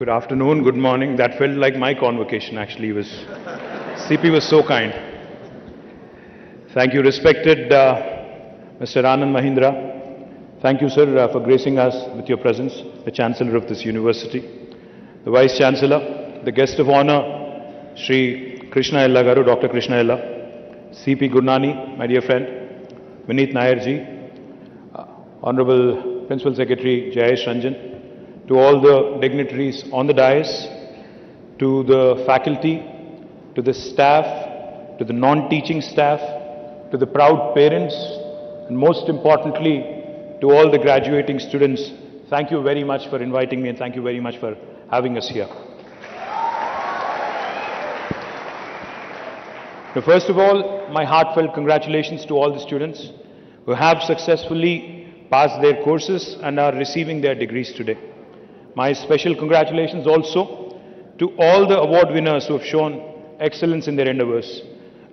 Good afternoon, good morning. That felt like my convocation actually. Was CP was so kind. Thank you, respected uh, Mr. Anand Mahindra. Thank you, sir, uh, for gracing us with your presence, the Chancellor of this university, the Vice Chancellor, the guest of honor, Sri Krishna Ella Garu, Dr. Krishna Ella, CP Gurnani, my dear friend, Vineet Nayyarji, uh, Honorable Principal Secretary Jayesh Ranjan, to all the dignitaries on the dais, to the faculty, to the staff, to the non-teaching staff, to the proud parents, and most importantly, to all the graduating students, thank you very much for inviting me and thank you very much for having us here. Now, first of all, my heartfelt congratulations to all the students who have successfully passed their courses and are receiving their degrees today. My special congratulations also to all the award winners who have shown excellence in their endeavors.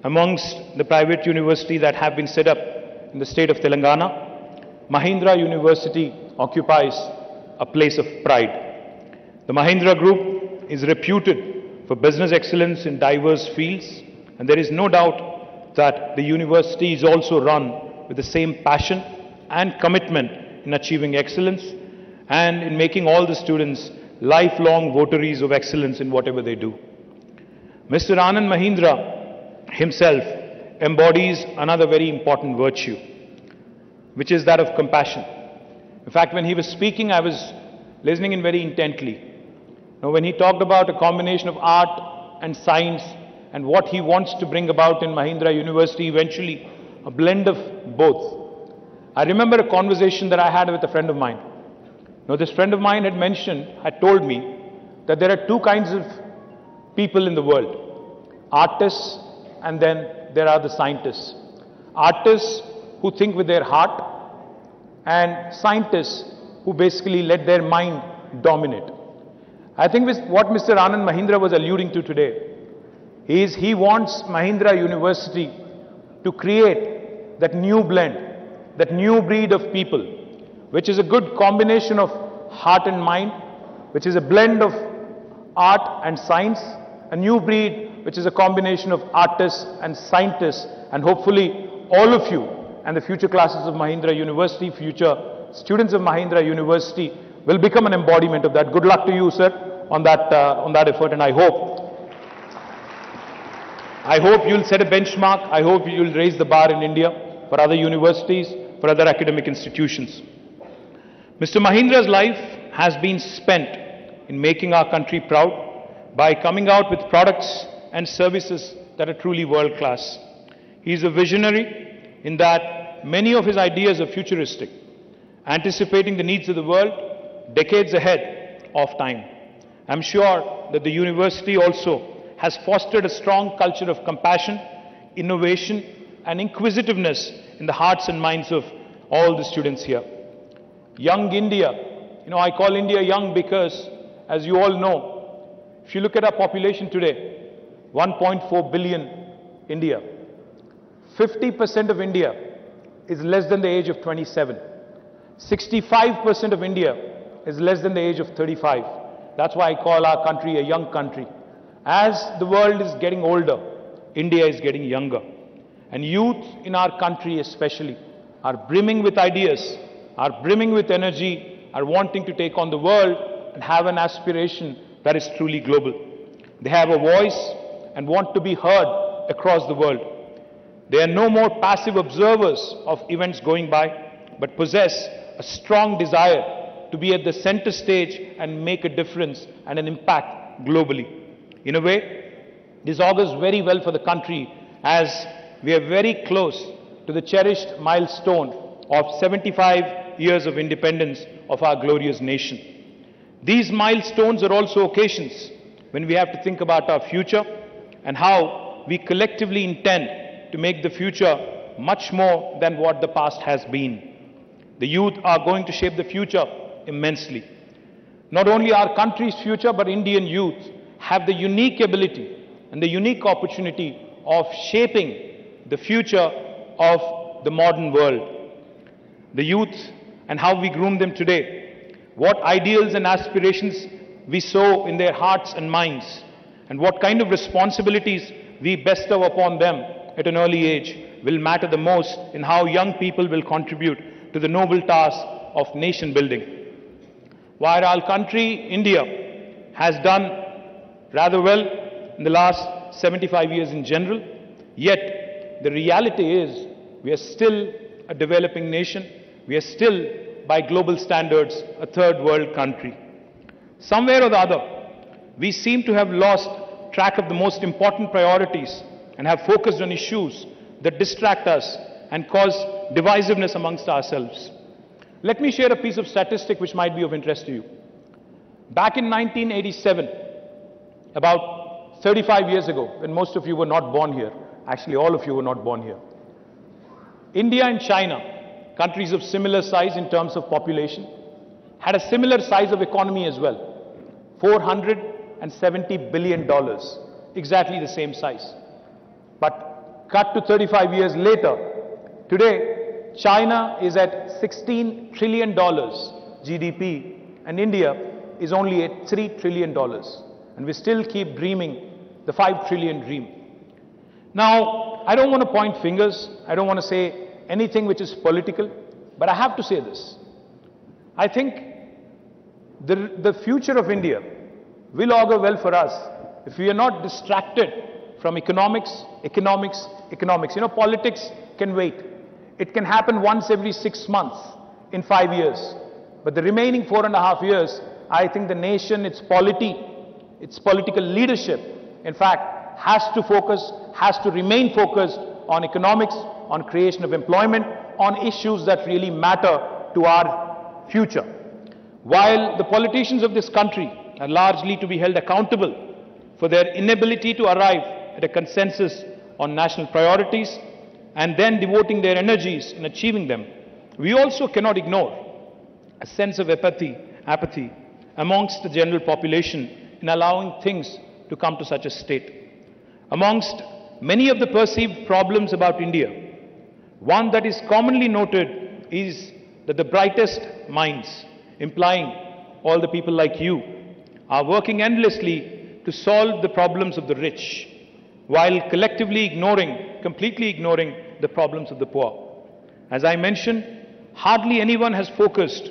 Amongst the private universities that have been set up in the state of Telangana, Mahindra University occupies a place of pride. The Mahindra Group is reputed for business excellence in diverse fields, and there is no doubt that the university is also run with the same passion and commitment in achieving excellence and in making all the students lifelong votaries of excellence in whatever they do. Mr. Anand Mahindra himself embodies another very important virtue, which is that of compassion. In fact, when he was speaking, I was listening in very intently. Now, when he talked about a combination of art and science and what he wants to bring about in Mahindra University eventually, a blend of both. I remember a conversation that I had with a friend of mine. Now, this friend of mine had mentioned, had told me that there are two kinds of people in the world artists, and then there are the scientists. Artists who think with their heart, and scientists who basically let their mind dominate. I think what Mr. Anand Mahindra was alluding to today is he wants Mahindra University to create that new blend, that new breed of people which is a good combination of heart and mind, which is a blend of art and science, a new breed which is a combination of artists and scientists, and hopefully all of you and the future classes of Mahindra University, future students of Mahindra University will become an embodiment of that. Good luck to you, sir, on that, uh, on that effort, and I hope I hope you'll set a benchmark. I hope you'll raise the bar in India for other universities, for other academic institutions. Mr. Mahindra's life has been spent in making our country proud by coming out with products and services that are truly world class. He is a visionary in that many of his ideas are futuristic, anticipating the needs of the world decades ahead of time. I'm sure that the university also has fostered a strong culture of compassion, innovation, and inquisitiveness in the hearts and minds of all the students here. Young India. You know, I call India young because, as you all know, if you look at our population today, 1.4 billion India. 50% of India is less than the age of 27. 65% of India is less than the age of 35. That's why I call our country a young country. As the world is getting older, India is getting younger. And youth in our country especially are brimming with ideas are brimming with energy, are wanting to take on the world and have an aspiration that is truly global. They have a voice and want to be heard across the world. They are no more passive observers of events going by, but possess a strong desire to be at the center stage and make a difference and an impact globally. In a way, this augurs very well for the country as we are very close to the cherished milestone of 75 years of independence of our glorious nation. These milestones are also occasions when we have to think about our future and how we collectively intend to make the future much more than what the past has been. The youth are going to shape the future immensely. Not only our country's future, but Indian youth have the unique ability and the unique opportunity of shaping the future of the modern world. The youth and how we groom them today, what ideals and aspirations we sow in their hearts and minds, and what kind of responsibilities we bestow upon them at an early age will matter the most in how young people will contribute to the noble task of nation building. While our country, India, has done rather well in the last 75 years in general, yet the reality is we are still a developing nation. We are still, by global standards, a third world country. Somewhere or the other, we seem to have lost track of the most important priorities and have focused on issues that distract us and cause divisiveness amongst ourselves. Let me share a piece of statistic which might be of interest to you. Back in 1987, about 35 years ago, when most of you were not born here, actually all of you were not born here, India and China, countries of similar size in terms of population, had a similar size of economy as well. 470 billion dollars, exactly the same size. But cut to 35 years later, today China is at 16 trillion dollars GDP and India is only at 3 trillion dollars. And we still keep dreaming the 5 trillion dream. Now, I don't want to point fingers. I don't want to say anything which is political. But I have to say this. I think the, the future of India will augur well for us if we are not distracted from economics, economics, economics. You know, politics can wait. It can happen once every six months in five years. But the remaining four and a half years, I think the nation, its polity, its political leadership, in fact, has to focus, has to remain focused on economics, on creation of employment, on issues that really matter to our future. While the politicians of this country are largely to be held accountable for their inability to arrive at a consensus on national priorities and then devoting their energies in achieving them, we also cannot ignore a sense of apathy, apathy amongst the general population in allowing things to come to such a state. Amongst many of the perceived problems about India, one that is commonly noted is that the brightest minds, implying all the people like you, are working endlessly to solve the problems of the rich, while collectively ignoring, completely ignoring the problems of the poor. As I mentioned, hardly anyone has focused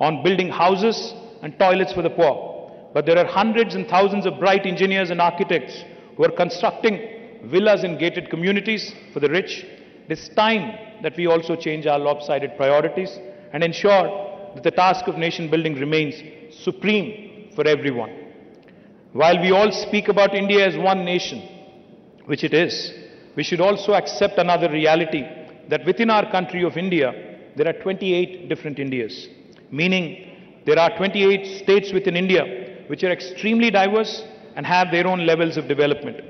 on building houses and toilets for the poor. But there are hundreds and thousands of bright engineers and architects who are constructing villas in gated communities for the rich. It is time that we also change our lopsided priorities and ensure that the task of nation building remains supreme for everyone. While we all speak about India as one nation, which it is, we should also accept another reality that within our country of India, there are 28 different Indias, meaning there are 28 states within India which are extremely diverse and have their own levels of development.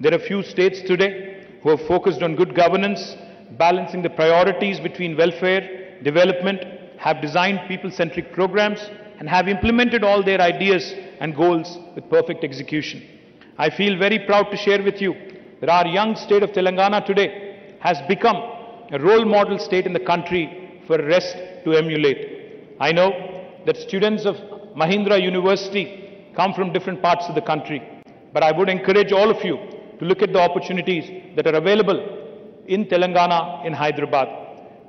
There are few states today who have focused on good governance, balancing the priorities between welfare, development, have designed people-centric programs, and have implemented all their ideas and goals with perfect execution. I feel very proud to share with you that our young state of Telangana today has become a role model state in the country for rest to emulate. I know that students of Mahindra University come from different parts of the country, but I would encourage all of you to look at the opportunities that are available in Telangana, in Hyderabad.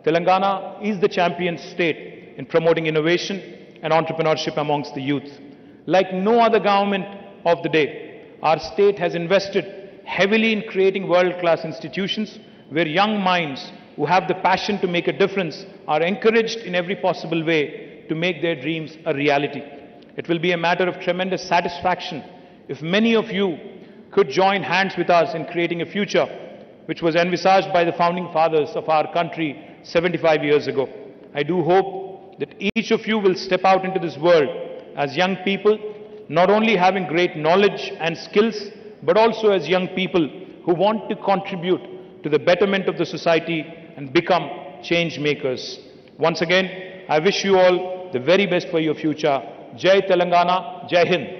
Telangana is the champion state in promoting innovation and entrepreneurship amongst the youth. Like no other government of the day, our state has invested heavily in creating world-class institutions where young minds who have the passion to make a difference are encouraged in every possible way to make their dreams a reality. It will be a matter of tremendous satisfaction if many of you could join hands with us in creating a future which was envisaged by the founding fathers of our country 75 years ago. I do hope that each of you will step out into this world as young people, not only having great knowledge and skills, but also as young people who want to contribute to the betterment of the society and become change makers. Once again, I wish you all the very best for your future. Jai Telangana, Jai Hind.